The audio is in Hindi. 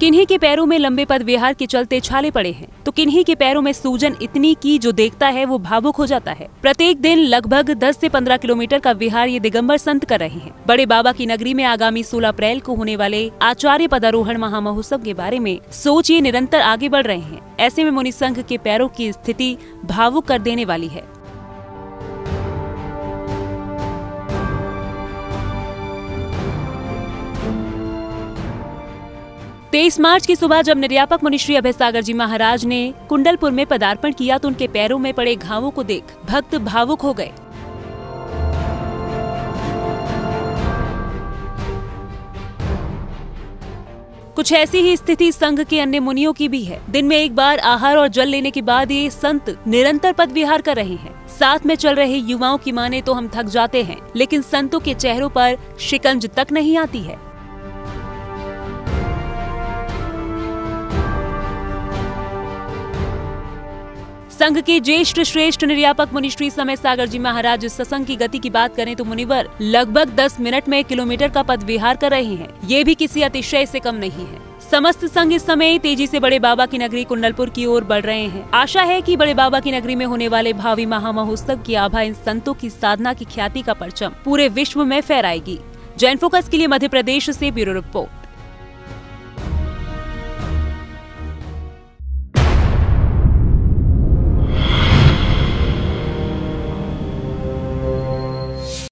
किन्हीं के पैरों में लंबे पद विहार के चलते छाले पड़े हैं तो किन्हीं के पैरों में सूजन इतनी की जो देखता है वो भावुक हो जाता है। प्रत्येक दिन लगभग 10 से 15 किलोमीटर का विहार ये दिगंबर संत कर रहे हैं। बड़े बाबा की नगरी में आगामी 16 अप्रैल को होने वाले आचार्य पदारोहण महामहोत्सव के बारे में सोच ये निरंतर आगे बढ़ रहे हैं। ऐसे में मुनि संघ के पैरों की स्थिति भावुक कर देने वाली है। तेईस मार्च की सुबह जब निर्यापक मुनिश्री अभय सागर जी महाराज ने कुंडलपुर में पदार्पण किया तो उनके पैरों में पड़े घावों को देख भक्त भावुक हो गए। कुछ ऐसी ही स्थिति संघ के अन्य मुनियों की भी है। दिन में एक बार आहार और जल लेने के बाद ये संत निरंतर पद विहार कर रहे हैं। साथ में चल रहे युवाओं की माने तो हम थक जाते हैं, लेकिन संतों के चेहरों पर शिकंज तक नहीं आती है। संघ के ज्येष्ठ श्रेष्ठ निर्यापक मुनिश्री समय सागर जी महाराज ससंग की गति की बात करें तो मुनिवर लगभग 10 मिनट में किलोमीटर का पद विहार कर रहे हैं। ये भी किसी अतिशय से कम नहीं है। समस्त संघ इस समय तेज़ी से बड़े बाबा की नगरी कुंडलपुर की ओर बढ़ रहे हैं। आशा है कि बड़े बाबा की नगरी में होने वाले भावी महामहोत्सव की आभा इन संतों की साधना की ख्याति का परचम पूरे विश्व में फहराएगी। जैन फोकस के लिए मध्य प्रदेश से ब्यूरो रिपोर्ट।